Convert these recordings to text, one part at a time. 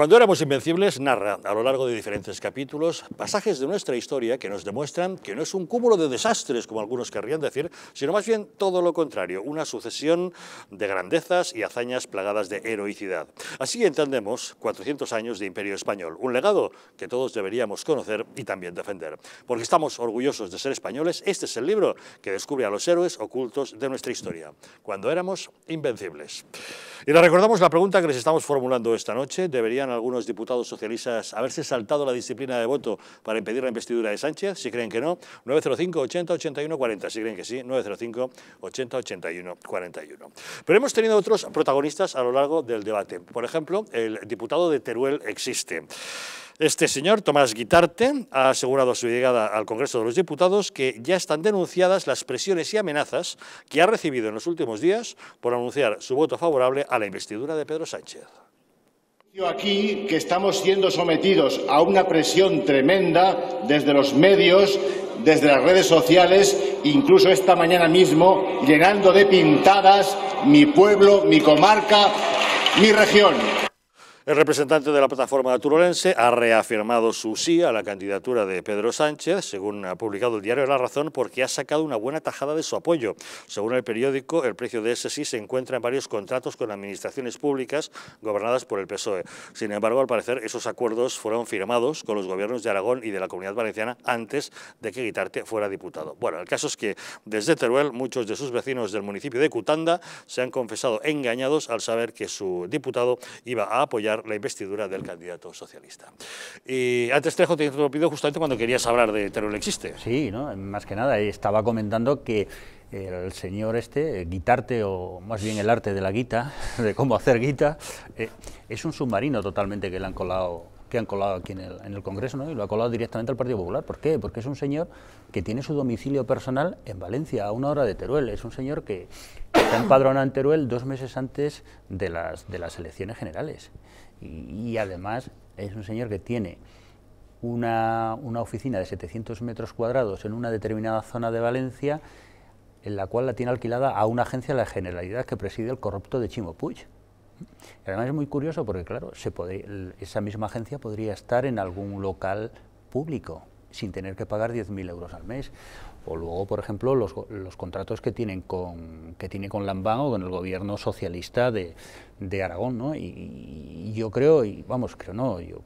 Cuando éramos invencibles narra a lo largo de diferentes capítulos pasajes de nuestra historia que nos demuestran que no es un cúmulo de desastres, como algunos querrían decir, sino más bien todo lo contrario, una sucesión de grandezas y hazañas plagadas de heroicidad. Así entendemos 400 años de imperio español, un legado que todos deberíamos conocer y también defender. Porque estamos orgullosos de ser españoles, este es el libro que descubre a los héroes ocultos de nuestra historia, cuando éramos invencibles. Y le recordamos la pregunta que les estamos formulando esta noche, ¿debería algunos diputados socialistas haberse saltado la disciplina de voto para impedir la investidura de Sánchez? Si creen que no, 905 80 81 40. Si creen que sí, 905 80 81 41. Pero hemos tenido otros protagonistas a lo largo del debate. Por ejemplo, el diputado de Teruel existe. Este señor, Tomás Guitarte, ha asegurado a su llegada al Congreso de los Diputados que ya están denunciadas las presiones y amenazas que ha recibido en los últimos días por anunciar su voto favorable a la investidura de Pedro Sánchez. Aquí que estamos siendo sometidos a una presión tremenda desde los medios, desde las redes sociales, incluso esta mañana mismo, llenando de pintadas mi pueblo, mi comarca, mi región. El representante de la plataforma turolense ha reafirmado su sí a la candidatura de Pedro Sánchez, según ha publicado el diario La Razón, porque ha sacado una buena tajada de su apoyo. Según el periódico, el precio de ese sí se encuentra en varios contratos con administraciones públicas gobernadas por el PSOE. Sin embargo, al parecer, esos acuerdos fueron firmados con los gobiernos de Aragón y de la Comunidad Valenciana antes de que Guitarte fuera diputado. Bueno, el caso es que desde Teruel muchos de sus vecinos del municipio de Cutanda se han confesado engañados al saber que su diputado iba a apoyar la investidura del candidato socialista. Y antes Trejo te interrumpido justamente cuando querías hablar de Teruel Existe. Sí, ¿no? más que nada, estaba comentando que el señor este, Guitarte, o más bien el arte de la guita, de cómo hacer guita, eh, es un submarino totalmente que le han colado que han colado aquí en el, en el, Congreso, ¿no? y lo ha colado directamente al Partido Popular. ¿Por qué? Porque es un señor que tiene su domicilio personal en Valencia, a una hora de Teruel. Es un señor que está empadronado en Teruel dos meses antes de las, de las elecciones generales y, además es un señor que tiene una, una, oficina de 700 metros cuadrados en una determinada zona de Valencia, en la cual la tiene alquilada a una agencia de la Generalidad que preside el corrupto de Chimo. Además es muy curioso porque, claro, se esa misma agencia podría estar en algún local público sin tener que pagar 10.000 euros al mes. O luego, por ejemplo, los, los, contratos que tienen con que tiene con Lambán o con el gobierno socialista de, de Aragón, ¿no? Y, yo creo, y vamos, creo no, yo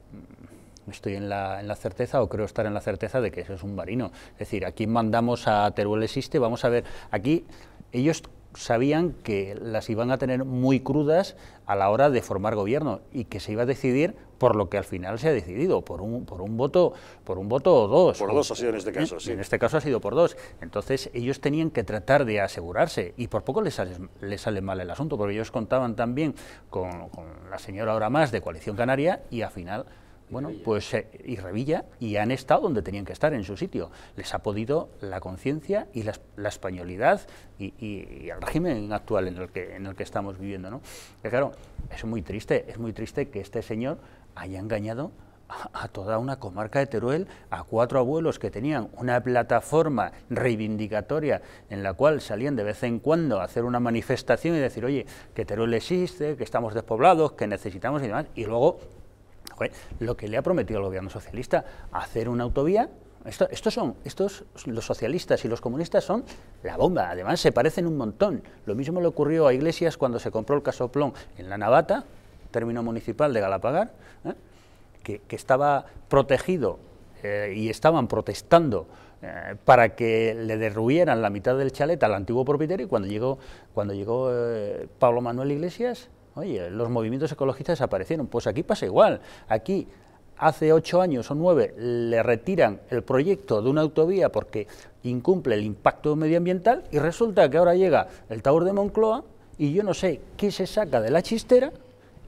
estoy en la, en la, certeza o creo estar en la certeza de que eso es un marino. Es decir, aquí mandamos a Teruel existe, vamos a ver, aquí ellos sabían que las iban a tener muy crudas a la hora de formar gobierno y que se iba a decidir por lo que al final se ha decidido, por un, por un voto por un voto o dos. Por dos en este caso, sí. En este caso ha sido por dos. Entonces ellos tenían que tratar de asegurarse y por poco les sale, les sale mal el asunto, porque ellos contaban también con, con la señora ahora más de Coalición Canaria y al final bueno, pues eh, y Revilla, y han estado donde tenían que estar, en su sitio. Les ha podido la conciencia y la, españolidad y, el régimen actual en el que, en el que estamos viviendo. ¿no? claro, es muy triste, es muy triste que este señor haya engañado a, toda una comarca de Teruel, a cuatro abuelos que tenían una plataforma reivindicatoria en la cual salían de vez en cuando a hacer una manifestación y decir, oye, que Teruel existe, que estamos despoblados, que necesitamos y demás, y luego lo que le ha prometido el gobierno socialista, hacer una autovía, estos son, estos, los socialistas y los comunistas son la bomba, además se parecen un montón. Lo mismo le ocurrió a Iglesias cuando se compró el casoplón en la Navata, término municipal de Galapagar, ¿eh? que, estaba protegido eh, y estaban protestando eh, para que le derruyeran la mitad del chalet al antiguo propietario y cuando llegó, cuando llegó Pablo Manuel Iglesias Oye, los movimientos ecologistas desaparecieron. Pues aquí pasa igual. Aquí hace ocho años o nueve le retiran el proyecto de una autovía porque incumple el impacto medioambiental y resulta que ahora llega el Tower de Moncloa y yo no sé qué se saca de la chistera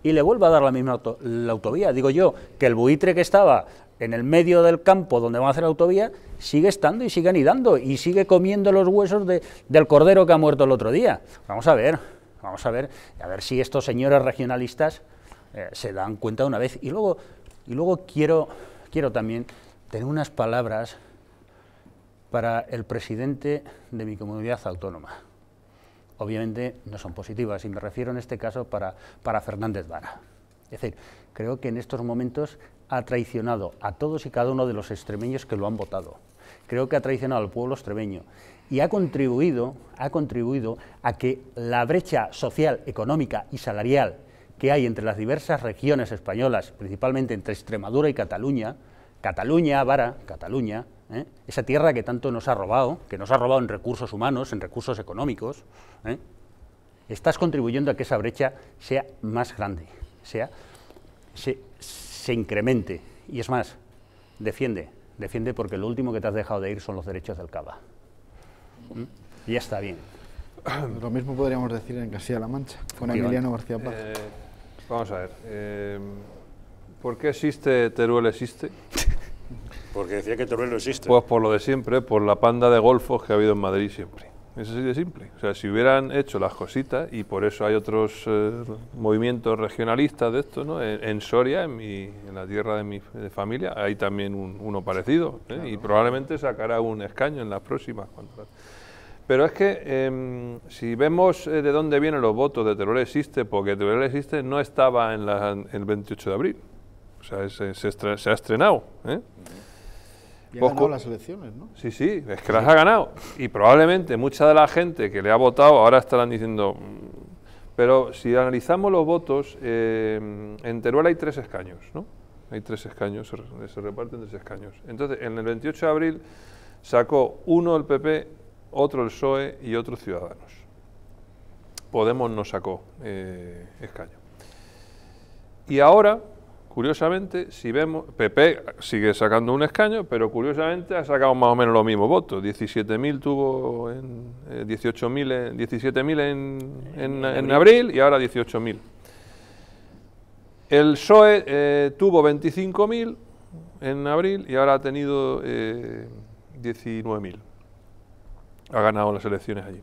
y le vuelve a dar la misma la autovía. Digo yo que el buitre que estaba en el medio del campo donde van a hacer la autovía sigue estando y sigue anidando y sigue comiendo los huesos del cordero que ha muerto el otro día. Vamos a ver. Vamos a ver, a ver si estos señores regionalistas eh, se dan cuenta una vez. Y luego, y luego quiero, quiero también tener unas palabras para el presidente de mi comunidad autónoma. Obviamente no son positivas y me refiero en este caso para, para Fernández Vara. Es decir, creo que en estos momentos ha traicionado a todos y cada uno de los extremeños que lo han votado. Creo que ha traicionado al pueblo extremeño y ha contribuido, ha contribuido a que la brecha social, económica y salarial que hay entre las diversas regiones españolas, principalmente entre Extremadura y Cataluña, Cataluña, Vara, Cataluña, ¿eh? esa tierra que tanto nos ha robado, que nos ha robado en recursos humanos, en recursos económicos, ¿eh? estás contribuyendo a que esa brecha sea más grande, sea, se, se incremente. Y es más, defiende, defiende porque lo último que te has dejado de ir son los derechos del Cava. ¿Mm? Y ya está bien. Lo mismo podríamos decir en Castilla-La Mancha, con Emiliano García Paz. Eh, vamos a ver. eh, ¿Por qué existe Teruel existe? Porque decía que Teruel no existe. Pues por lo de siempre, por la panda de golfos que ha habido en Madrid siempre. Es así de simple. O sea, si hubieran hecho las cositas, y por eso hay otros eh, movimientos regionalistas de esto, ¿no? En, en Soria, en, mi, en la tierra de mi de familia, hay también un- uno parecido. ¿eh? Y probablemente sacará un escaño en las próximas. Pero es que em, si vemos eh, de dónde vienen los votos de Teruel existe, porque Teruel existe no estaba en la- en el 28 de abril. O sea, se, se estre- se ha estrenado. ¿eh? Y ha ganado las elecciones, ¿no? Sí, sí, es que las ha ganado. Y probablemente mucha de la gente que le ha votado ahora estarán diciendo... "Mm". Pero si analizamos los votos, eh, en Teruel hay tres escaños, ¿no? Hay tres escaños, se reparten tres escaños. Entonces, en el 28 de abril sacó uno el PP, otro el PSOE y otro Ciudadanos. Podemos no sacó eh, escaño. Y ahora, curiosamente, si vemos, PP sigue sacando un escaño, pero curiosamente ha sacado más o menos los mismos votos. 17.000 tuvo en eh, 18.000, en- 17.000 en, en, en abril y ahora 18.000. El PSOE eh, tuvo 25.000 en abril y ahora ha tenido eh, 19.000. Ha ganado las elecciones allí.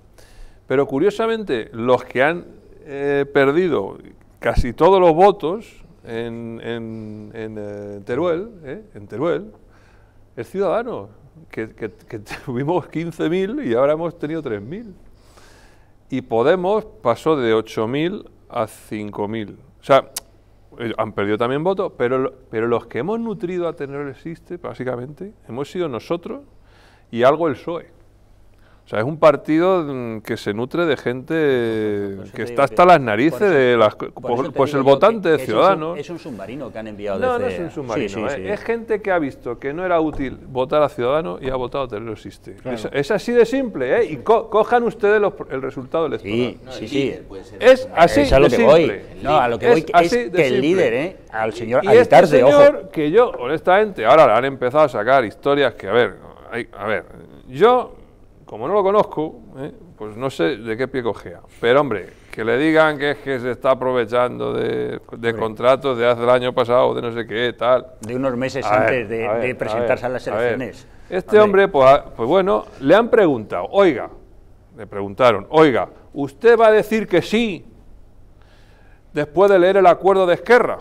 Pero curiosamente, los que han eh, perdido casi todos los votos en, en- eh, Teruel, ¿eh? en Teruel, es Ciudadanos, que, que- que tuvimos 15.000 y ahora hemos tenido 3.000. Y Podemos pasó de 8.000 a 5.000. O sea, eh, han perdido también votos, pero, pero los que hemos nutrido a Teruel existe, básicamente, hemos sido nosotros y algo el PSOE. O sea, es un partido mm, que se nutre de gente que está hasta que- las narices eso- de las... Pues, pues el votante de es un Ciudadanos... Es un submarino que han enviado No, no desde... es un submarino. Sí, sí, ¿eh? sí. Es gente que ha visto que no era útil votar a Ciudadanos y ha votado a Teruel existe. Claro. Es, es así de simple, ¿eh? Y co- cojan ustedes los- el resultado electoral. Sí, sí, sí. Es así es a lo de que simple. voy. No, a lo que voy es, así de que el líder, ¿eh? Al señor Y este Alitarse, señor, ojo. que yo, honestamente, ahora le han empezado a sacar historias que, a ver, hay- a ver, yo, como no lo conozco, ¿eh? pues no sé de qué pie cogea. Pero, hombre, que le digan que es que se está aprovechando de, de contratos de hace el año pasado, de no sé qué, tal. De unos meses A ver, antes de, a ver, de a presentarse ver, a, las a elecciones. Este hombre, pues, pues bueno, le han preguntado, oiga, le preguntaron, oiga, ¿usted va a decir que sí después de leer el acuerdo de Esquerra?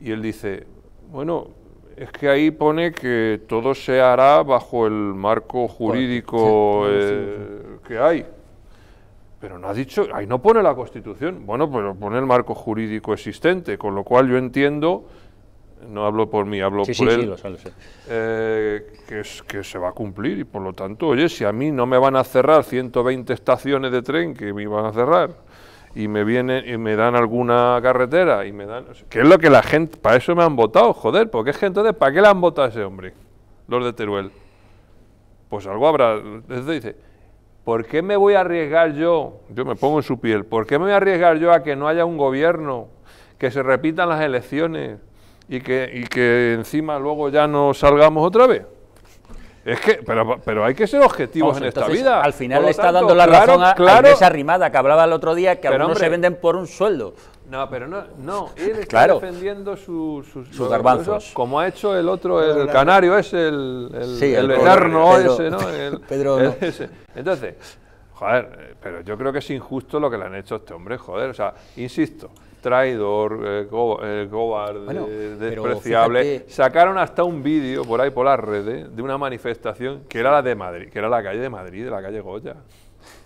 Y él dice, bueno, es que ahí pone que todo se hará bajo el marco jurídico eh, que hay. Pero no ha dicho, ahí no pone la Constitución. Bueno, pero pone el marco jurídico existente, con lo cual yo entiendo, no hablo por mí, hablo por él, lo eh, que, es, que se va a cumplir y por lo tanto, oye, si a mí no me van a cerrar 120 estaciones de tren que me iban a cerrar y me vienen y me dan alguna carretera y me dan, ¿qué es lo que la gente, para eso me han votado, joder, porque es que entonces, ¿para qué le han votado a ese hombre, los de Teruel? Pues algo habrá, entonces dice, ¿por qué me voy a arriesgar yo? Yo me pongo en su piel, ¿por qué me voy a arriesgar yo a que no haya un gobierno, que se repitan las elecciones y que, y que encima luego ya no salgamos otra vez? Es que, pero, pero hay que ser objetivos Vamos, en esta vida. Al final Por le está tanto, dando la claro, razón a, a claro, Inés Arrimada, que hablaba el otro día, que Pero, algunos se hombre, venden por un sueldo. No, pero no, no él está Claro. defendiendo su- sus, Sus garbanzos. como ha hecho el otro, el canario es el, el, Sí, el el eterno Pedro- ese, ¿no? El- Pedro- el ese. Entonces, joder, eh, pero yo creo que es injusto lo que le han hecho a este hombre, joder, o sea, insisto, traidor, eh, eh, Bueno, pero despreciable. fíjate- Sacaron hasta un vídeo por ahí por las redes de una manifestación que era la de Madrid, que era la calle de Madrid, de la calle Goya.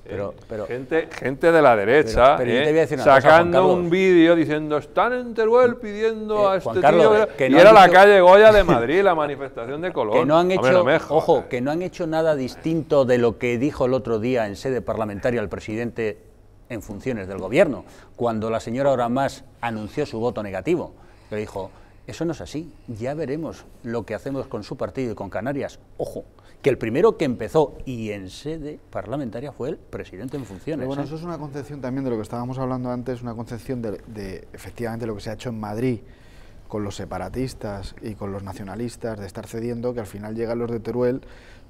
Pero, pero, Gente, gente de la derecha Pero- pero yo ¿eh? cosa, sacando un vídeo diciendo están en Teruel pidiendo Eh, a Juan este Carlos, tío. que no era la calle Goya de Madrid, la manifestación de Colón. que no han Hombre, hecho, no me jodas. ojo, que no han hecho nada distinto de lo que dijo el otro día en sede parlamentaria el presidente en funciones del gobierno, cuando la señora Oramás anunció su voto negativo. Le dijo, eso no es así, ya veremos lo que hacemos con su partido y con Canarias. Ojo, que el primero que empezó y en sede parlamentaria fue el presidente en funciones. Pero bueno, ¿eh? eso es una concepción también de lo que estábamos hablando antes, una concepción de, de, efectivamente lo que se ha hecho en Madrid con los separatistas y con los nacionalistas, de estar cediendo, que al final llegan los de Teruel,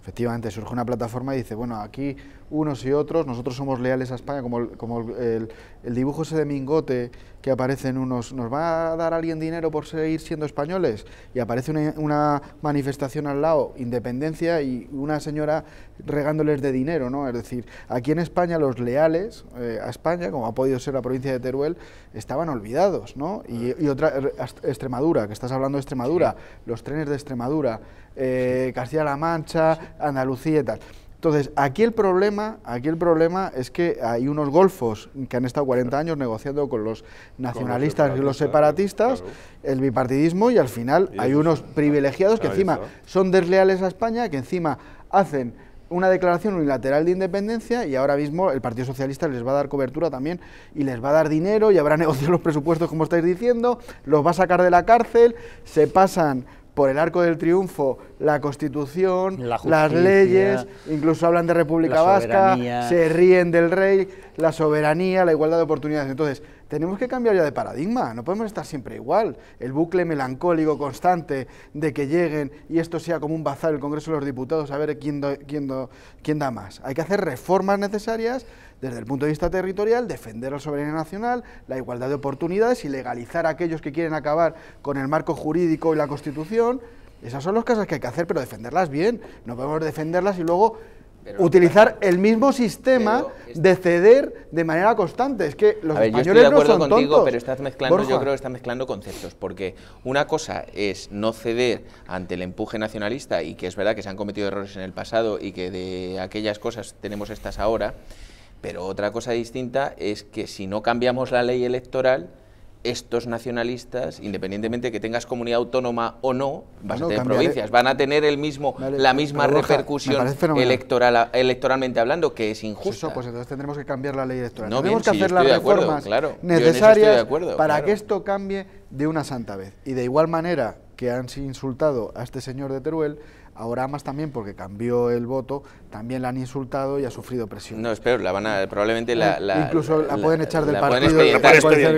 efectivamente surge una plataforma y dice, bueno, aquí unos y otros, nosotros somos leales a España, como el, como el, dibujo ese de Mingote que aparece en unos, ¿nos va a dar alguien dinero por seguir siendo españoles? Y aparece una, una manifestación al lado, independencia, y una señora regándoles de dinero, ¿no? Es decir, aquí en España los leales eh, a España, como ha podido ser la provincia de Teruel, estaban olvidados, ¿no? Y, y otra, eh, Extremadura, que estás hablando de Extremadura, los trenes de Extremadura, eh, Castilla-La Mancha, Andalucía y tal. Entonces, aquí el problema, aquí el problema es que hay unos golfos que han estado 40 años negociando con los nacionalistas y los separatistas, separatistas, claro. el bipartidismo y al final Y hay unos privilegiados que encima son desleales a España, que encima hacen una declaración unilateral de independencia y ahora mismo el Partido Socialista les va a dar cobertura también y les va a dar dinero y habrá negociado los presupuestos como estáis diciendo, los va a sacar de la cárcel, se pasan por el arco del triunfo la constitución, La las leyes, incluso hablan de República Vasca, se ríen del rey, la soberanía, la igualdad de oportunidades. Entonces, tenemos que cambiar ya de paradigma, no podemos estar siempre igual. El bucle melancólico constante de que lleguen y esto sea como un bazar el Congreso de los Diputados a ver quién, do- quién, do- quién da más. Hay que hacer reformas necesarias desde el punto de vista territorial, defender la soberanía nacional, la igualdad de oportunidades y legalizar a aquellos que quieren acabar con el marco jurídico y la Constitución. Esas son las cosas que hay que hacer, pero defenderlas bien. No podemos defenderlas y luego Pero- utilizar el mismo sistema es- de ceder de manera constante. Es que los a ver, yo españoles estoy de acuerdo no son contigo, tontos. pero estás mezclando, yo creo que estás mezclando conceptos, porque una cosa es no ceder ante el empuje nacionalista y que es verdad que se han cometido errores en el pasado y que de aquellas cosas tenemos estas ahora, pero otra cosa distinta es que si no cambiamos la ley electoral, estos nacionalistas, independientemente de que tengas comunidad autónoma o no, vas Bueno, a tener cambiaré- provincias, van a tener el mismo, Vale, la misma repercusión electoral, electoralmente hablando, que es Pues injusta. eso, pues entonces tendremos que cambiar la ley electoral. No, tendremos bien, que sí, hacer las de acuerdo, reformas claro. Necesarias acuerdo, para claro. que esto cambie de una santa vez. Y de igual manera que han insultado a este señor de Teruel, ahora más también porque cambió el voto, también la han insultado y ha sufrido presión. No, espero, la van a, probablemente la, la- Incluso la, pueden echar del la pueden partido.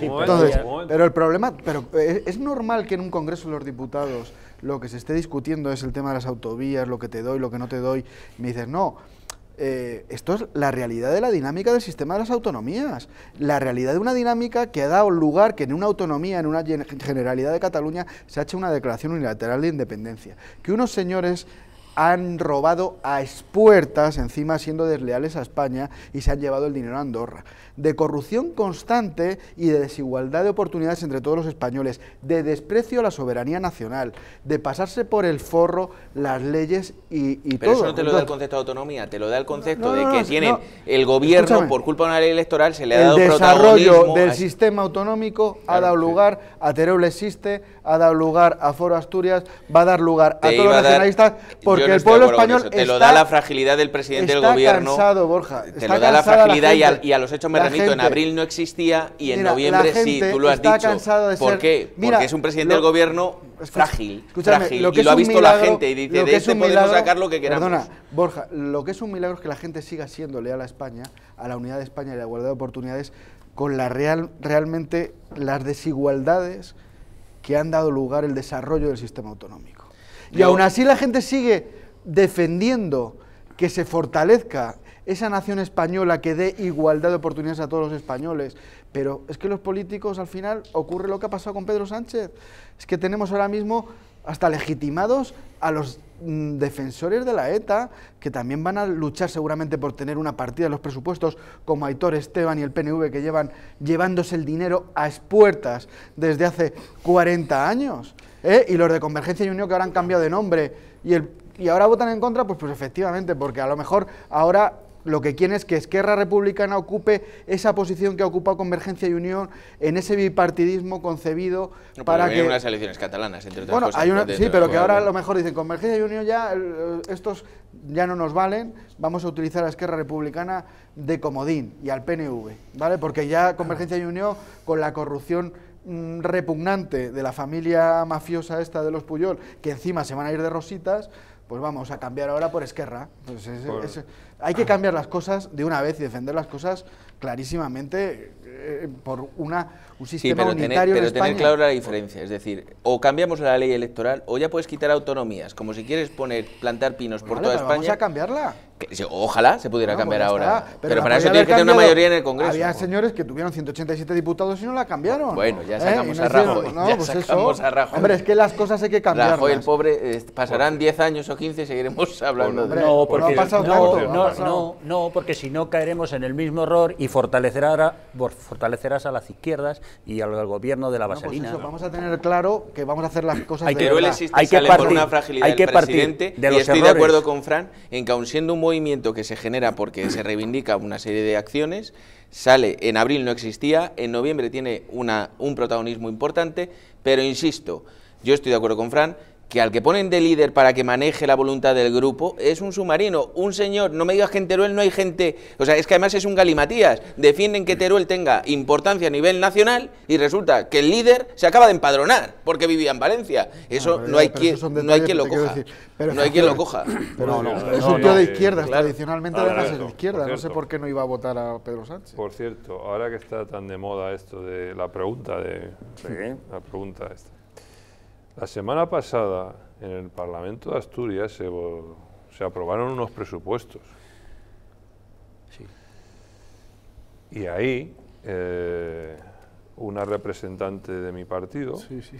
Entonces, pero el problema, pero eh, es normal que en un Congreso de los Diputados lo que se esté discutiendo es el tema de las autovías, lo que te doy, lo que no te doy. Me dices, no, eh, esto es la realidad de la dinámica del sistema de las autonomías. La realidad de una dinámica que ha dado lugar que en una autonomía, en una gen- generalidad de Cataluña, se ha hecho una declaración unilateral de independencia. Que unos señores han robado a expuertas, encima siendo desleales a España, y se han llevado el dinero a Andorra. De corrupción constante y de desigualdad de oportunidades entre todos los españoles, de desprecio a la soberanía nacional, de pasarse por el forro las leyes y, y Pero todo. eso no te lo da el concepto de autonomía, te lo da el concepto No, no, de que tienen el gobierno, por culpa de una ley electoral, se le ha el dado desarrollo protagonismo del a- sistema autonómico ha dado sí. lugar a Teruel existe, ha dado lugar a Foro Asturias, va a dar lugar a te todos los nacionalistas, porque no el pueblo español eso, te lo da la fragilidad del presidente del gobierno. cansado, Borja. Te está lo da la fragilidad y, a, gente. y a los hechos me La remito. En abril no existía y en Mira, noviembre sí, tú lo has está dicho. cansada de ¿Por ser- qué? Mira, Porque es un presidente lo- del gobierno frágil, frágil. lo que y lo ha visto la milagro- gente y dice, de es este un podemos milagro- sacar lo que queramos. Perdona, Borja, lo que es un milagro es que la gente siga siendo leal a España, a la unidad de España y a la igualdad de oportunidades, con la real, realmente las desigualdades que han dado lugar el desarrollo del sistema autonómico. Y aún así la gente sigue defendiendo que se fortalezca esa nación española que dé igualdad de oportunidades a todos los españoles. Pero es que los políticos al final ocurre lo que ha pasado con Pedro Sánchez. Es que tenemos ahora mismo hasta legitimados a los mm, defensores de la ETA, que también van a luchar seguramente por tener una partida en los presupuestos, como Aitor Esteban y el PNV, que llevan llevándose el dinero a expuertas desde hace 40 años. ¿eh? Y los de Convergencia y Unión que ahora han cambiado de nombre y, el, y ahora votan en contra, pues, pues efectivamente, porque a lo mejor ahora lo que quieren es que Esquerra Republicana ocupe esa posición que ha ocupado Convergencia y Unión en ese bipartidismo concebido No, para que... vienen unas elecciones catalanas, entre otras Bueno, cosas. hay una, sí, pero que ahora a lo mejor dicen Convergencia y Unión ya, eh, estos ya no nos valen, vamos a utilizar a Esquerra Republicana de comodín y al PNV, ¿vale? Porque ya Convergencia y Unión, con la corrupción mm, repugnante de la familia mafiosa esta de los Puyol, que encima se van a ir de rositas, pues vamos a cambiar ahora por Esquerra. Pues ese- Por- ese- hay que cambiar las cosas de una vez y defender las cosas clarísimamente eh, por una, un Sí, sistema pero, tener, unitario pero en tener España. claro la diferencia. Es decir, o cambiamos la ley electoral o ya puedes quitar autonomías. Como si quieres poner, plantar pinos por toda pero Vamos España. a cambiarla. Ojalá se pudiera Bueno, cambiar pues ahora. Pero, la para eso tienes que tener una mayoría en el Congreso. Había señores que tuvieron 187 diputados y no la cambiaron. Bueno, ya ¿Eh? sacamos Y no a Rajoy, No, ya pues sacamos eso. a Rajoy. Hombre, es que las cosas hay que cambiarlas. Rajoy, el pobre, eh, pasarán 10 años o 15 y seguiremos hablando Hombre, de No, pues porque, no ha pasado no, tanto, no no, no, no, porque si no caeremos en el mismo error y fortalecerá- fortalecerás a las izquierdas y al, al gobierno de la No, pues vaselina. eso, vamos a tener claro que vamos a hacer las cosas Hay de que- verdad. existe Hay y que sale por partir- una fragilidad hay que del partir presidente de y los estoy de errores. acuerdo con Fran en que aun siendo un movimiento que se genera porque se reivindica una serie de acciones, sale en abril no existía, en noviembre tiene una, un protagonismo importante, pero insisto, yo estoy de acuerdo con Fran que al que ponen de líder para que maneje la voluntad del grupo es un submarino, un señor, no me digas que en Teruel no hay gente, o sea, es que además es un galimatías, defienden que Teruel tenga importancia a nivel nacional y resulta que el líder se acaba de empadronar porque vivía en Valencia. Eso pero no, hay quien, no hay quien lo coja. decir. Pero no hay quien lo coja. Pero No, es un tío no, de eh, izquierdas, claro. tradicionalmente Ahora, además es de izquierda. No sé por qué no iba a votar a Pedro Sánchez. Por cierto, ahora que está tan de moda esto de la pregunta de Sí. la pregunta esta. La semana pasada en el Parlamento de Asturias se, aprobaron unos presupuestos. Y ahí eh, una representante de mi partido, Sí, sí.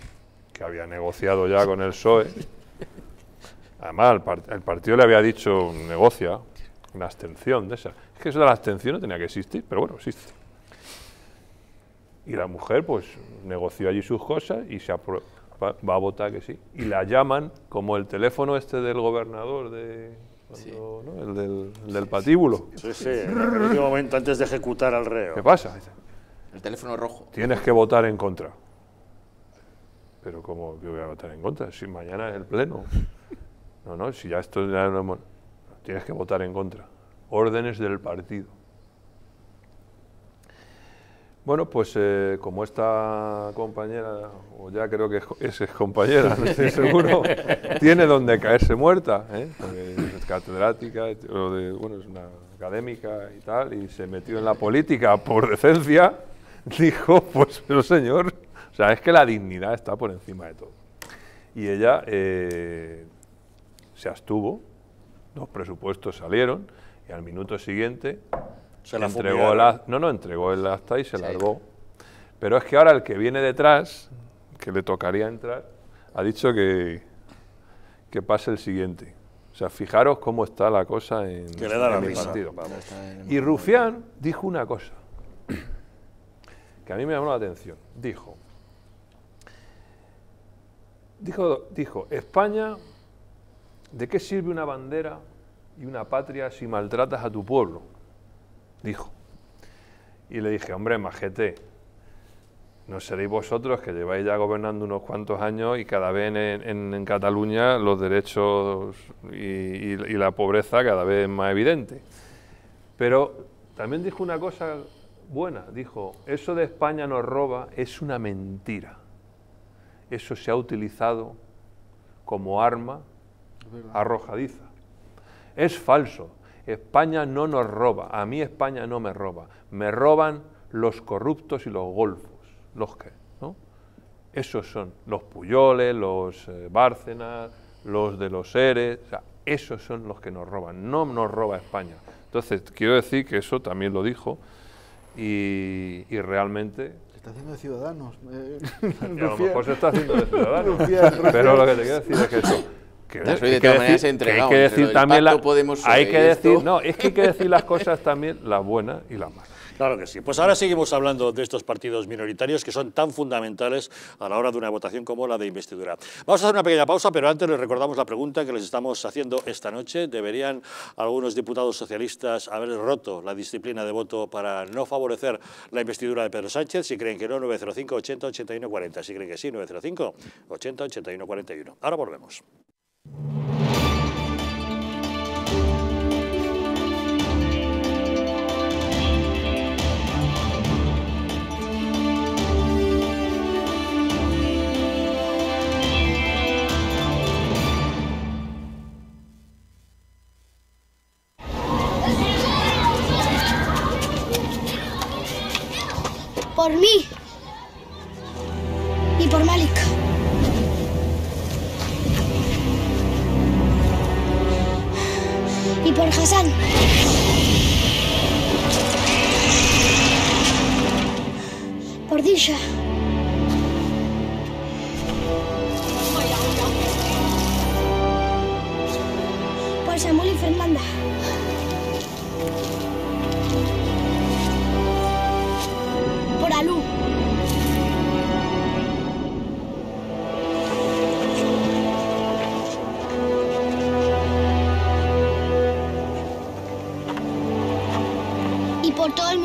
que había negociado ya con el PSOE, además el, el partido le había dicho negocia, una abstención de esa. Es que eso de la abstención no tenía que existir, pero bueno, existe. Y la mujer, pues, negoció allí sus cosas y se apro- va, a votar que sí. Y la llaman como el teléfono este del gobernador de... cuando- ¿no? El del, el del patíbulo. Sí, sí, en el último momento antes de ejecutar al reo. ¿Qué pasa? El teléfono rojo. Tienes que votar en contra. Pero ¿cómo que voy a votar en contra? Si mañana es el pleno. No, no, si ya esto ya no hemos- Tienes que votar en contra. Órdenes del partido. Bueno, pues eh, como esta compañera, o ya creo que es, es excompañera, no estoy seguro, tiene donde caerse muerta, ¿eh? porque es catedrática, o de- bueno, es una académica y tal, y se metió en la política por decencia, dijo, pues, pero señor, o sea, es que la dignidad está por encima de todo. Y ella eh, se abstuvo, los presupuestos salieron, y al minuto siguiente Se la entregó fumigaron. el ac- no, no, entregó el acta y se Sí. largó. Pero es que ahora el que viene detrás, que le tocaría entrar, ha dicho que, que pase el siguiente. O sea, fijaros cómo está la cosa en, Que le da la en risa. partido. Vamos. Y Rufián dijo una cosa que a mí me llamó la atención. Dijo, dijo, dijo, España, ¿de qué sirve una bandera y una patria si maltratas a tu pueblo? Dijo. Y le dije, hombre, majete, no seréis vosotros que lleváis ya gobernando unos cuantos años y cada vez en, en- en Cataluña los derechos y, y- y la pobreza cada vez es más evidente. Pero también dijo una cosa buena, dijo, eso de España nos roba es una mentira. Eso se ha utilizado como arma arrojadiza. Es falso. España no nos roba. A mí España no me roba. Me roban los corruptos y los golfos. Los que, ¿no? Esos son los Puyoles, los eh, Bárcenas, los de los Eres. O sea, esos son los que nos roban. No nos roba España. Entonces, quiero decir que eso también lo dijo y, y realmente Se está haciendo de ciudadanos. eh, a lo mejor se está haciendo de ciudadano. Rufián, Rufián. Pero lo que te quiero decir es que eso. Que, hay que decir- que hay que también la- hay que esto. decir no es que hay que decir las cosas también las buenas y las malas Claro que sí. Pues ahora seguimos hablando de estos partidos minoritarios que son tan fundamentales a la hora de una votación como la de investidura. Vamos a hacer una pequeña pausa, pero antes les recordamos la pregunta que les estamos haciendo esta noche. ¿Deberían algunos diputados socialistas haber roto la disciplina de voto para no favorecer la investidura de Pedro Sánchez? Si creen que no, 905 80 81 40. Si creen que sí, 905 80 81 41. Ahora volvemos. Por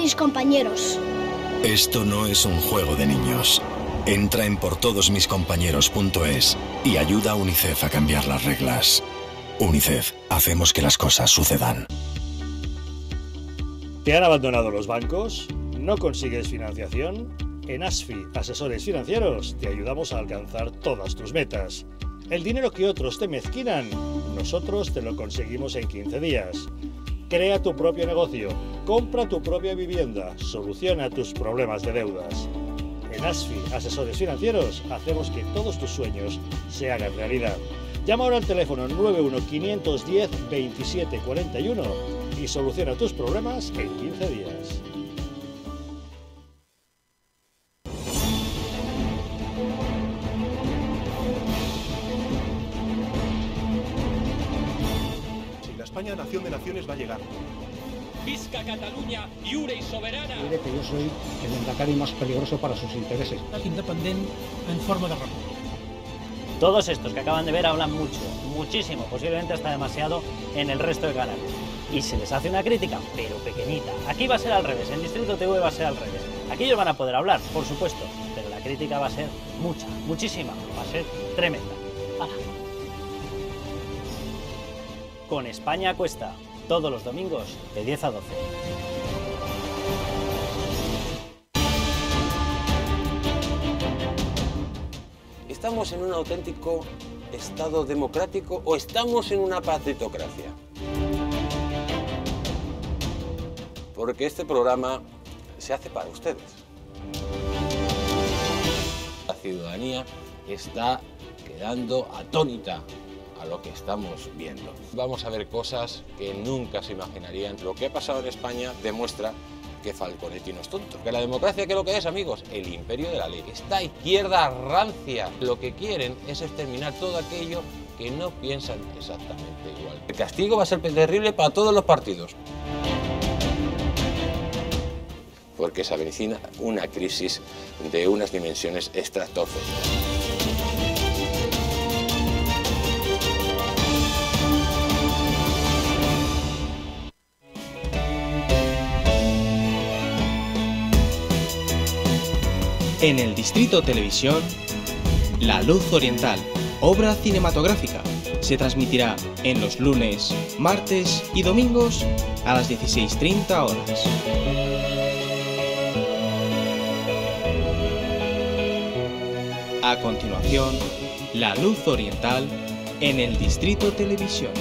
mis compañeros. Esto no es un juego de niños. Entra en portodosmiscompañeros.es y ayuda a UNICEF a cambiar las reglas. UNICEF, hacemos que las cosas sucedan. ¿Te han abandonado los bancos? ¿No consigues financiación? En ASFI, Asesores Financieros, te ayudamos a alcanzar todas tus metas. El dinero que otros te mezquinan, nosotros te lo conseguimos en 15 días. Crea tu propio negocio, compra tu propia vivienda, soluciona tus problemas de deudas. En ASFI, Asesores Financieros, hacemos que todos tus sueños se hagan realidad. Llama ahora al teléfono 91-510-2741 y soluciona tus problemas en 15 días. Si la España nación de naciones va a llegar. Visca Catalunya, lliure i soberana. Diré que yo soy el endacari más peligroso para sus intereses. Independiente en forma de república. Todos estos que acaban de ver hablan mucho, muchísimo, posiblemente hasta demasiado en el resto de canales. Y se les hace una crítica, pero pequeñita. Aquí va a ser al revés, en Distrito TV va a ser al revés. Aquí ellos van a poder hablar, por supuesto, pero la crítica va a ser mucha, muchísima, va a ser tremenda. ¡Hala! Con España cuesta, todos los domingos de 10 a 12. ¿Estamos en un auténtico Estado democrático o estamos en una partitocracia? Porque este programa se hace para ustedes. La ciudadanía está quedando atónita lo que estamos viendo. Vamos a ver cosas que nunca se imaginarían. Lo que ha pasado en España demuestra que Falconetti no es tonto. Que la democracia, ¿qué es lo que es, amigos? El imperio de la ley. Esta izquierda rancia lo que quieren es exterminar todo aquello que no piensan exactamente igual. El castigo va a ser terrible para todos los partidos. Porque se avecina una crisis de unas dimensiones estratosféricas. En el Distrito Televisión, La Luz Oriental, obra cinematográfica, se transmitirá en los lunes, martes y domingos a las 16.30 horas. A continuación, La Luz Oriental en el Distrito Televisión.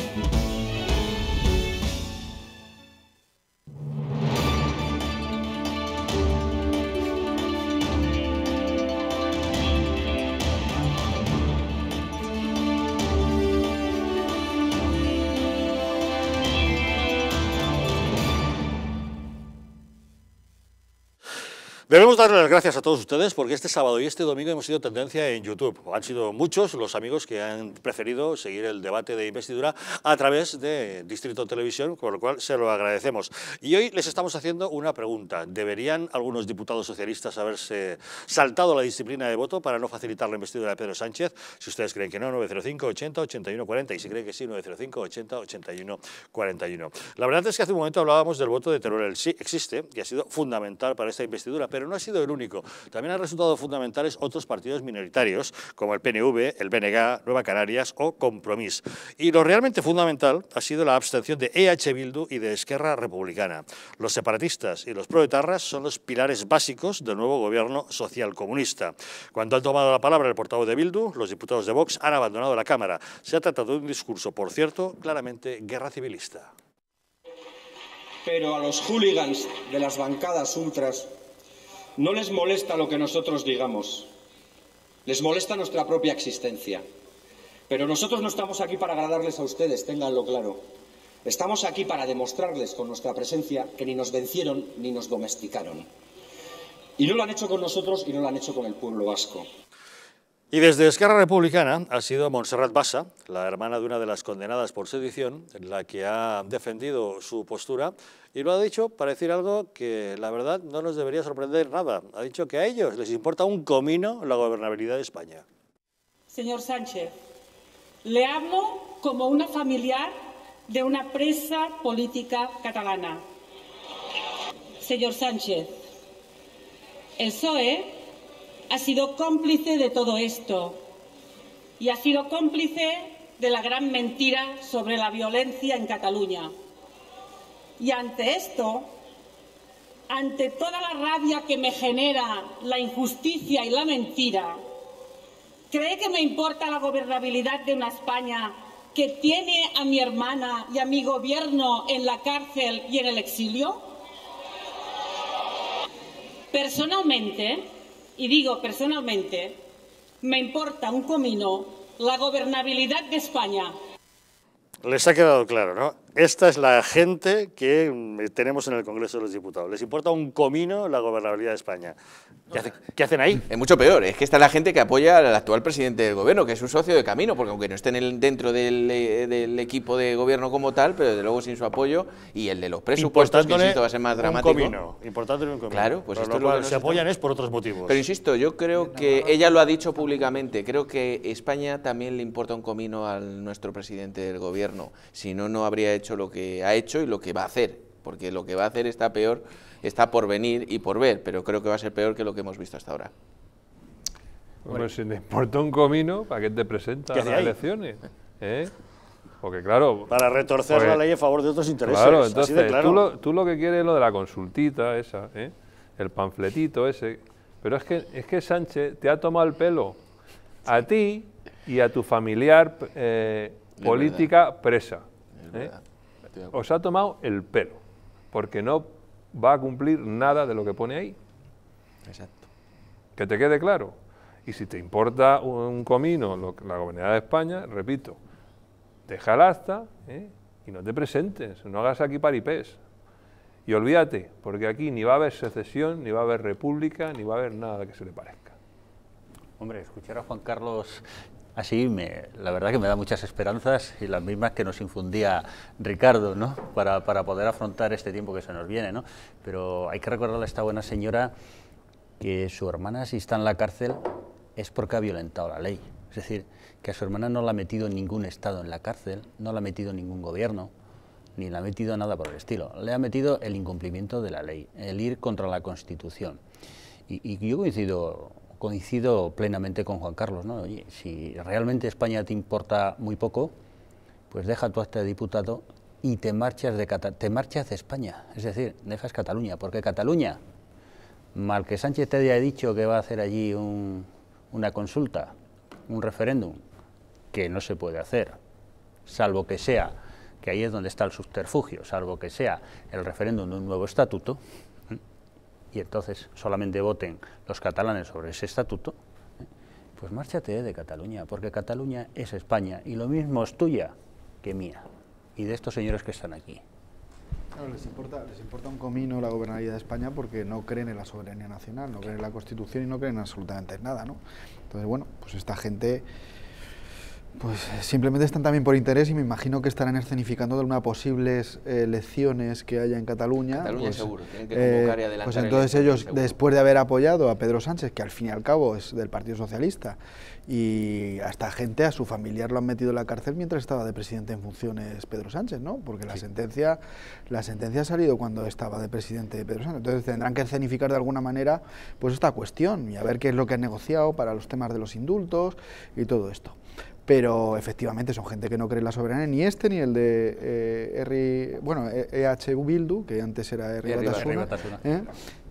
Debemos darle las gracias a todos ustedes porque este sábado y este domingo hemos sido tendencia en YouTube. Han sido muchos los amigos que han preferido seguir el debate de investidura a través de Distrito Televisión, con lo cual se lo agradecemos. Y hoy les estamos haciendo una pregunta. ¿Deberían algunos diputados socialistas haberse saltado la disciplina de voto para no facilitar la investidura de Pedro Sánchez? Si ustedes creen que no, 905 80 81 40 y si creen que sí, 905 80 81 41. La verdad es que hace un momento hablábamos del voto de Teruel. Sí, existe y ha sido fundamental para esta investidura, pero no ha sido el único. También han resultado fundamentales otros partidos minoritarios, como el PNV, el BNG, Nueva Canarias o Compromís. Y lo realmente fundamental ha sido la abstención de EH Bildu y de Esquerra Republicana. Los separatistas y los proetarras son los pilares básicos del nuevo gobierno social comunista. Cuando han tomado la palabra el portavoz de Bildu, los diputados de Vox han abandonado la Cámara. Se ha tratado de un discurso, por cierto, claramente guerra civilista. Pero a los hooligans de las bancadas ultras no les molesta lo que nosotros digamos, les molesta nuestra propia existencia. Pero nosotros no estamos aquí para agradarles a ustedes, ténganlo claro. Estamos aquí para demostrarles con nuestra presencia que ni nos vencieron ni nos domesticaron. Y no lo han hecho con nosotros y no lo han hecho con el pueblo vasco. Y desde Esquerra Republicana ha sido Montserrat Bassa, la hermana de una de las condenadas por sedición, la que ha defendido su postura y lo ha dicho para decir algo que la verdad no nos debería sorprender nada. Ha dicho que a ellos les importa un comino la gobernabilidad de España. Señor Sánchez, le hablo como una familiar de una presa política catalana. Señor Sánchez, el PSOE ha sido cómplice de todo esto y ha sido cómplice de la gran mentira sobre la violencia en Cataluña. Y ante esto, ante toda la rabia que me genera la injusticia y la mentira, ¿cree que me importa la gobernabilidad de una España que tiene a mi hermana y a mi gobierno en la cárcel y en el exilio? Personalmente, y digo personalmente, me importa un comino la gobernabilidad de España. Les ha quedado claro, ¿no? Esta es la gente que mm, tenemos en el Congreso de los Diputados. Les importa un comino la gobernabilidad de España. ¿Qué, hacen ahí? Es mucho peor. Es que está la gente que apoya al actual presidente del gobierno, que es un socio de camino, porque aunque no esté dentro eh, del, equipo de gobierno como tal, pero desde luego sin su apoyo, y el de los presupuestos, que insisto va a ser más dramático. Un comino, importante un comino. Claro, pues esto lo, cual se apoyan es por otros motivos. Pero insisto, yo creo que ella lo ha dicho públicamente. Creo que España también le importa un comino al nuestro presidente del gobierno. Si no, no habría hecho lo que ha hecho y lo que va a hacer, porque lo que va a hacer está peor está por venir y por ver, pero creo que va a ser peor que lo que hemos visto hasta ahora. Bueno, si le importa un comino, ¿para qué te presentas a las elecciones? ¿Eh? Porque claro... Para retorcer la ley a favor de otros intereses. Claro, entonces Tú, lo, tú, lo, que quieres es lo de la consultita esa, ¿eh? el panfletito ese. Pero es que, es que Sánchez te ha tomado el pelo a ti y a tu familiar eh, política presa. ¿eh? Os ha tomado el pelo, porque no va a cumplir nada de lo que pone ahí. Exacto. Que te quede claro. Y si te importa un comino la gobernabilidad de España, repito, deja el acta ¿eh? y no te presentes, no hagas aquí paripés. Y olvídate, porque aquí ni va a haber secesión, ni va a haber república, ni va a haber nada que se le parezca. Hombre, escuchar a Juan Carlos Así, me, la verdad que me da muchas esperanzas y las mismas que nos infundía Ricardo, ¿no? Para, para, poder afrontar este tiempo que se nos viene, ¿no? Pero hay que recordarle a esta buena señora que su hermana, si está en la cárcel, es porque ha violentado la ley. Es decir, que a su hermana no la ha metido ningún Estado en la cárcel, no la ha metido ningún gobierno, ni la ha metido nada por el estilo. Le ha metido el incumplimiento de la ley, el ir contra la Constitución. Y, y yo coincido coincido plenamente con Juan Carlos, ¿no? Oye, si realmente España te importa muy poco, pues deja tú a este diputado y te marchas de te marchas de España, es decir, dejas Cataluña, porque Cataluña, mal que Sánchez te haya dicho que va a hacer allí una consulta, un referéndum, que no se puede hacer, salvo que sea, que ahí es donde está el subterfugio, salvo que sea el referéndum de un nuevo estatuto, y entonces solamente voten los catalanes sobre ese estatuto, ¿eh? pues márchate de Cataluña, porque Cataluña es España y lo mismo es tuya que mía y de estos señores que están aquí. Claro, les, importa, les importa un comino la gobernabilidad de España porque no creen en la soberanía nacional, no creen en la Constitución y no creen absolutamente en nada, ¿no? Entonces, bueno, pues esta gente pues simplemente están también por interés y me imagino que estarán escenificando de algunas posibles eh, elecciones que haya en Cataluña. Cataluña pues, seguro, tienen que convocar y adelantar Pues entonces ellos, seguro. después de haber apoyado a Pedro Sánchez, que al fin y al cabo es del Partido Socialista, y a esta gente, a su familiar lo han metido en la cárcel mientras estaba de presidente en funciones Pedro Sánchez, ¿no? Porque la sentencia, la sentencia ha salido cuando estaba de presidente Pedro Sánchez. Entonces tendrán que escenificar de alguna manera pues esta cuestión y a ver qué es lo que han negociado para los temas de los indultos y todo esto pero efectivamente son gente que no cree en la soberanía, ni este ni el de eh, R, bueno, EH Bildu, que antes era R. Batasuna. ¿eh?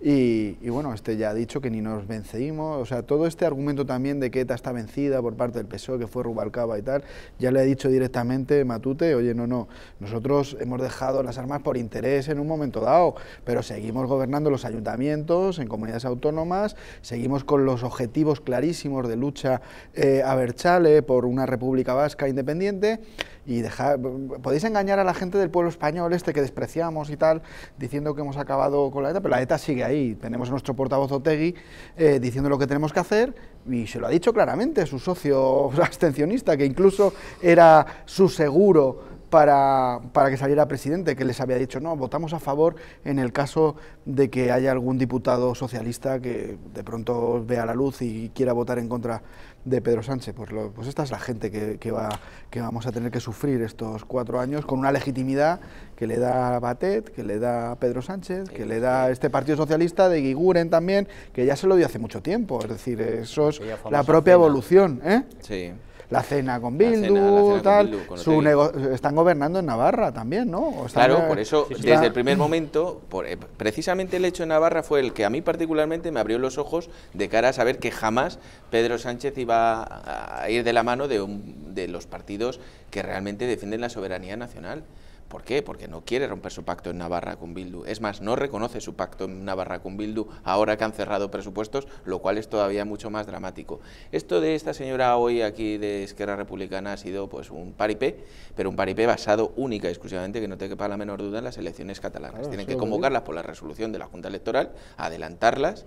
Y, bueno, este ya ha dicho que ni nos vencimos, o sea, todo este argumento también de que ETA está vencida por parte del PSOE, que fue Rubalcaba y tal, ya le ha dicho directamente Matute, oye, no, no, nosotros hemos dejado las armas por interés en un momento dado, pero seguimos gobernando los ayuntamientos, en comunidades autónomas, seguimos con los objetivos clarísimos de lucha eh, a Berchale por una república vasca independiente y dejar, podéis engañar a la gente del pueblo español este que despreciamos y tal, diciendo que hemos acabado con la ETA, pero la ETA sigue ahí. Tenemos a nuestro portavoz Otegui eh, diciendo lo que tenemos que hacer y se lo ha dicho claramente su socio abstencionista, que incluso era su seguro para, para, que saliera presidente, que les había dicho, no, votamos a favor en el caso de que haya algún diputado socialista que de pronto vea la luz y quiera votar en contra de Pedro Sánchez. Pues, lo, pues esta es la gente que, que, va, que vamos a tener que sufrir estos cuatro años con una legitimidad que le da Batet, que le da Pedro Sánchez, que le da este Partido Socialista de Guiguren también, que ya se lo dio hace mucho tiempo. Es decir, eso es la propia cena. evolución. ¿eh? Sí la cena con Bildu, la cena, la cena tal, Bildu, su están gobernando en Navarra también, ¿no? claro, por eso sí, sí. desde el primer momento, por, eh, precisamente el hecho de Navarra fue el que a mí particularmente me abrió los ojos de cara a saber que jamás Pedro Sánchez iba a ir de la mano de, un, de los partidos que realmente defienden la soberanía nacional. ¿Por qué? Porque no quiere romper su pacto en Navarra con Bildu. Es más, no reconoce su pacto en Navarra con Bildu ahora que han cerrado presupuestos, lo cual es todavía mucho más dramático. Esto de esta señora hoy aquí de Esquerra Republicana ha sido pues un paripé, pero un paripé basado única y exclusivamente, que no te quepa la menor duda, en las elecciones catalanas. Claro, Tienen que convocarlas por la resolución de la Junta Electoral, adelantarlas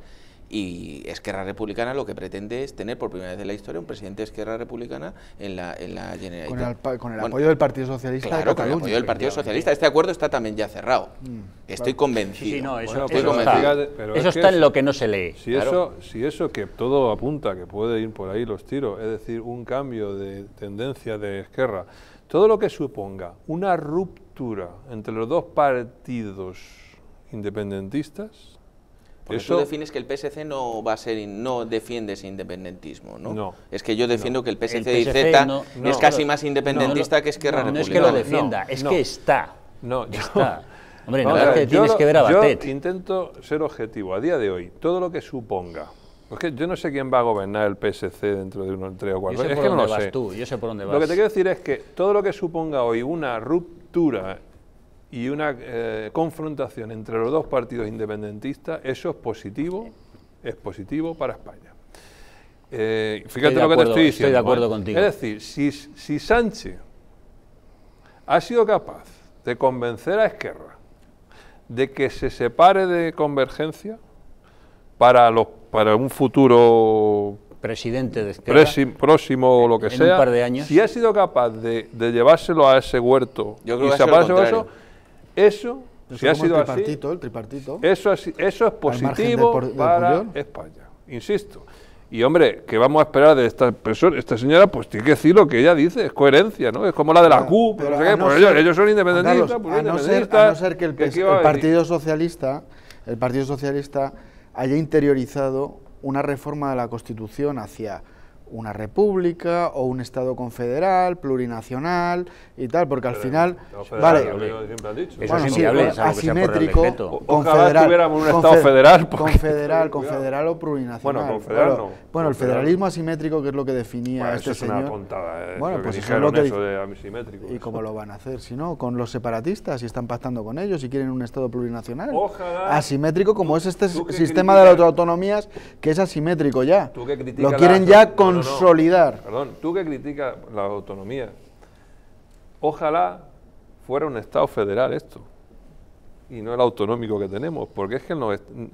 y Esquerra Republicana lo que pretende es tener por primera vez en la historia un presidente de Esquerra Republicana en la, en la Generalitat. Con el, con el bueno, apoyo del Partido Socialista claro, de con el apoyo del Partido Socialista. Este acuerdo está también ya cerrado. Mm, Estoy convencido. Sí, sí, no, eso, bueno, eso está, fíjate, eso es está en lo que no se lee. Si, claro. eso, si eso que todo apunta que puede ir por ahí los tiros, es decir, un cambio de tendencia de Esquerra, todo lo que suponga una ruptura entre los dos partidos independentistas, porque Eso, tú defines que el PSC no va a ser, no defiende ese independentismo, ¿no? No. Es que yo defiendo no. que el PSC, el PSC y Z no, no, es casi más independentista que Esquerra no, Republicana. No es que lo defienda, es que está. No, está. Hombre, no, no es que tienes que ver a Batet. Yo intento ser objetivo. A día de hoy, todo lo que suponga es que yo no sé quién va a gobernar el PSC dentro de unos tres o cuatro años. Es que no lo vas sé. Tú, yo sé por dónde vas. Lo que te quiero decir es que todo lo que suponga hoy una ruptura y una eh, confrontación entre los dos partidos independentistas, eso es positivo, es positivo para España. Eh, fíjate lo que acuerdo, te estoy diciendo. Estoy de acuerdo ¿eh? contigo. Es decir, si, si Sánchez ha sido capaz de convencer a Esquerra de que se separe de Convergencia para, los, para un futuro presidente de Esquerra, Presi, próximo o lo que en sea, un par de años. si ha sido capaz de, de llevárselo a ese huerto Yo creo y que separarse eso, eso, Eso si ha sido el tripartito, así, el tripartito. eso, es- eso es positivo por- para. España, insisto. Y hombre, ¿qué vamos a esperar de esta persona? Esta señora, pues tiene que decir lo que ella dice, es coherencia, ¿no? Es como la de la CUP, Pero no sé no pues ellos, ellos son Juan independentistas, Carlos, pues a, no ser, a independentistas. no ser que el. Partido Socialista, el Partido Socialista haya interiorizado una reforma de la Constitución hacia una república o un estado confederal, plurinacional y tal, porque al Pero final, federal, vale, lo dicho. Eso bueno, es sí, asimétrico, ojalá confederal, tuviéramos un confe- Estado federal, porque- confederal, confederal o plurinacional. Bueno, confederal Bueno, no, bueno, el federalismo asimétrico, que es lo que definía Bueno, este eso es señor. una tontada, eh, bueno, pues eso es lo que eso di- de asimétrico. ¿Y cómo lo van a hacer? Si no, con los separatistas, y están pactando con ellos, y quieren un Estado plurinacional. Ojalá. Asimétrico como es este sistema de las autonomías, que es asimétrico ya. Tú que criticas Lo quieren ya consolidar. Perdón, tú que criticas la autonomía, ojalá fuera un Estado federal esto. y no el autonómico que tenemos, porque es que no,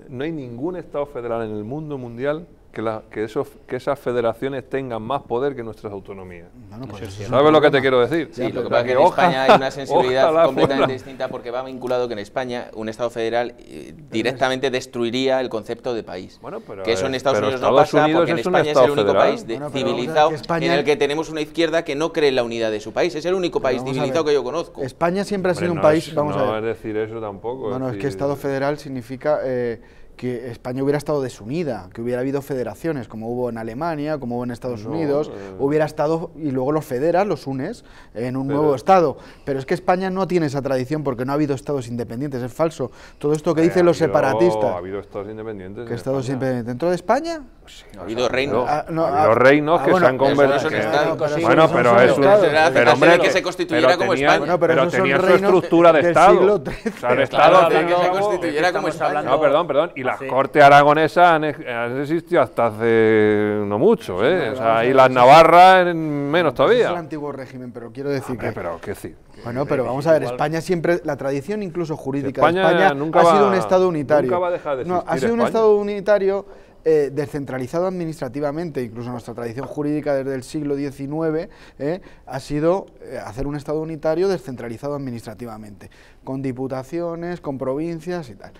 no hay ningún Estado federal en el mundo mundial que, la- que, esos, que esas federaciones tengan más poder que nuestras autonomías. pues eso es un ¿Sabes lo que te quiero decir? Sí, lo que pasa es que en ojalá- España hay una sensibilidad completamente fuera. distinta porque va vinculado que en España un Estado federal eh, directamente destruiría el concepto de país. pero que eso en es- Estados pero Unidos no pasa Unidos porque en es España es el único federal. país de- Bueno, civilizado España- en el que tenemos una izquierda que no cree en la unidad de su país. Es el único país civilizado que yo conozco. España siempre ha Hombre, sido un no país, es- vamos no a ver. es decir eso tampoco. Bueno, es que decir- Estado federal significa eh, que España hubiera estado desunida, que hubiera habido federaciones, como hubo en Alemania, como hubo en Estados No, Unidos, eh. hubiera estado, y luego los federas, los unes, en un Pero- nuevo Estado. Pero es que España no tiene esa tradición porque no ha habido Estados independientes, es falso. Todo esto que Eh, dicen ha los habido- separatistas. Ha habido Estados independientes. ¿Qué en Estados España. independientes? ¿Dentro de España? Ha habido reinos. Ah, no, ha habido ah, reinos ah, que bueno, se han convertido. eso no es que- Estado. Bueno, pero es un. Pero hombre, que se constituyera pero como tenía- España. Bueno, pero pero tenía su estructura de del Estado. siglo O sea, el. Estado que se constituyera como España. hablando- No, perdón, perdón. Y las Sí. Cortes Aragonesas han, ex- han existido hasta hace no mucho, ¿eh? no, O sea, y las Navarras en menos Es el todavía. antiguo régimen, pero quiero decir Hombre, que... pero qué decir. Bueno, pero vamos a ver, España siempre, la tradición incluso jurídica España de España nunca ha va- sido un Estado unitario. nunca va a dejar de no, ha sido un. Estado unitario eh, descentralizado administrativamente, incluso nuestra tradición jurídica desde el siglo XIX eh, ha sido eh, hacer un Estado unitario descentralizado administrativamente, con diputaciones, con provincias y tal.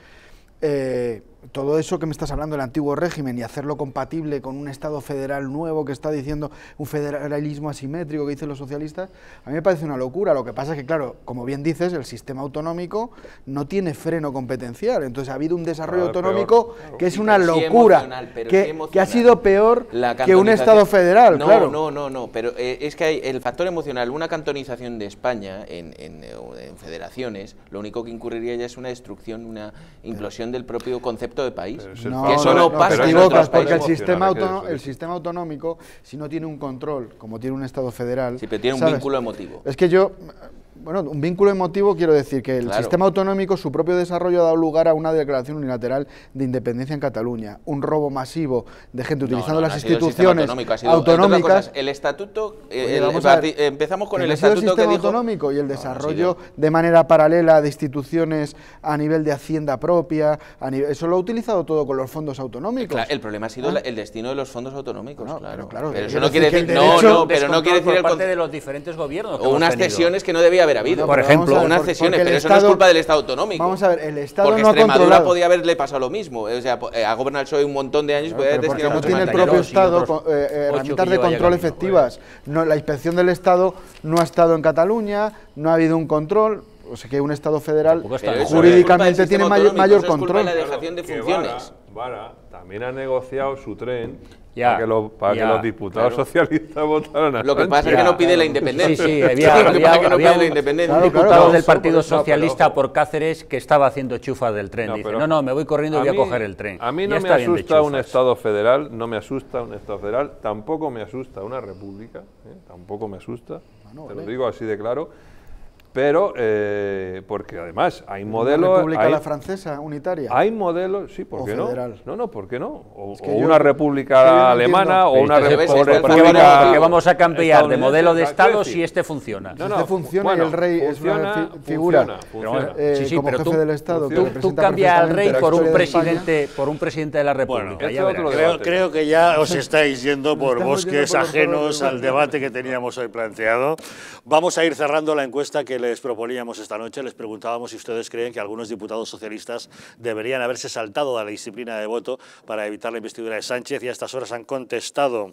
Eh, todo eso que me estás hablando del antiguo régimen y hacerlo compatible con un Estado federal nuevo que está diciendo un federalismo asimétrico que dicen los socialistas, a mí me parece una locura. Lo que pasa es que, claro, como bien dices, el sistema autonómico no tiene freno competencial. Entonces ha habido un desarrollo Claro, es autonómico peor, claro. que es una locura, sí que, que ha sido peor que un Estado federal, no, claro. No, no, no, pero eh, es que hay el factor emocional, una cantonización de España en, en, eh, en federaciones, lo único que incurriría ya es una destrucción, una implosión del propio concepto de país. Pero es el No, que eso no, no, pasa te equivocas, porque el sistema, el sistema autonómico, si no tiene un control, como tiene un Estado federal... Sí, pero tiene un ¿sabes? vínculo emotivo. Es que yo, bueno, un vínculo emotivo quiero decir que el Claro. sistema autonómico, su propio desarrollo ha dado lugar a una declaración unilateral de independencia en Cataluña, un robo masivo de gente utilizando no, las no el instituciones autonómico, sido- autonómicas. cosas, el estatuto, eh, Oye, el- ver, empezamos con que el sido estatuto que sistema dijo... autonómico y el desarrollo de manera paralela de instituciones a nivel de hacienda propia, a nivel- eso lo ha utilizado todo con los fondos autonómicos. Claro, el problema ha sido Ah. el destino de los fondos autonómicos, claro. pero claro, Pero eso no quiere decir que el no, pero no quiere decir por el parte de los diferentes gobiernos. que unas cesiones que no debía haber habido. Por ejemplo, unas cesiones, pero eso no es culpa del Estado autonómico. Vamos a ver, el Estado Porque no ha Extremadura controlado. podía haberle pasado lo mismo. O sea, eh, ha gobernado el PSOE un montón de años y podía haber destinado no mucho tiene el propio. Estado eh, eh, herramientas de control efectivas. No, la inspección del Estado no ha estado en Cataluña, no ha habido un control. O sea que un Estado federal no jurídicamente tiene mayor, mayor eso es culpa control. de la dejación de funciones. Vara, Vara también ha negociado su tren Ya, para, que los, para ya, que los diputados claro. socialistas votaran a Lo que pasa es que no pide la independencia. Sí, sí, había, había- no había pide la un- un diputado claro. del No, Partido por eso, pero Socialista por Cáceres que estaba haciendo chufas del tren. No, Dice, pero no, no, me voy corriendo y voy a mí- coger el tren. A mí Ya no me asusta un. Estado federal, no me asusta un Estado federal, tampoco me asusta una república, ¿eh? tampoco me asusta, te lo digo así de claro, pero eh, porque además hay Una modelos... república hay, la francesa unitaria. hay modelos, sí, ¿por O qué no? federal. No, no, ¿por qué no? O, Es que o yo- una yo república no alemana o una Porque república vamos, porque vamos a cambiar de modelo de ¿qué Estado quiero si este funciona. Si este funciona y el rey es una funciona, fi- figura. funciona, funciona. eh, sí, sí, como pero jefe tú, del Estado, tú- tú cambias al rey por un presidente, por un presidente de la República. Bueno, este Creo, creo que ya os estáis yendo por bosques ajenos al debate que teníamos hoy planteado. Vamos a ir cerrando la encuesta que les proponíamos esta noche. Les preguntábamos si ustedes creen que algunos diputados socialistas deberían haberse saltado de la disciplina de voto para evitar la investidura de Sánchez y a estas horas han contestado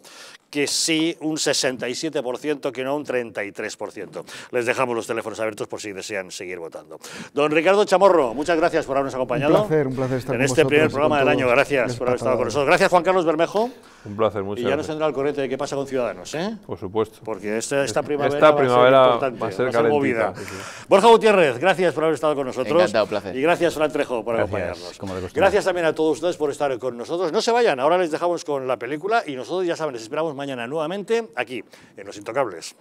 que sí, un 67%, que no un 33%. Les dejamos los teléfonos abiertos por si desean seguir votando. Don Ricardo Chamorro, muchas gracias por habernos acompañado. Un placer, un placer estar en con este vosotros primer y programa del año. Gracias por haber estado con nosotros. Gracias, Juan Carlos Bermejo. Un placer, Y muchas ya nos tendrá al corriente de qué pasa con Ciudadanos, ¿eh? Por supuesto. Porque esta, esta Esta primavera, primavera va a ser importante, va a ser movida. Calentita, sí, sí. Borja Gutiérrez, gracias por haber estado con nosotros. Encantado, placer. Y gracias, Fran Trejo, por Gracias, acompañarnos. como. Gracias también a todos ustedes por estar con nosotros. No se vayan, ahora les dejamos con la película y nosotros, ya saben, les esperamos mañana nuevamente aquí, en Los Intocables.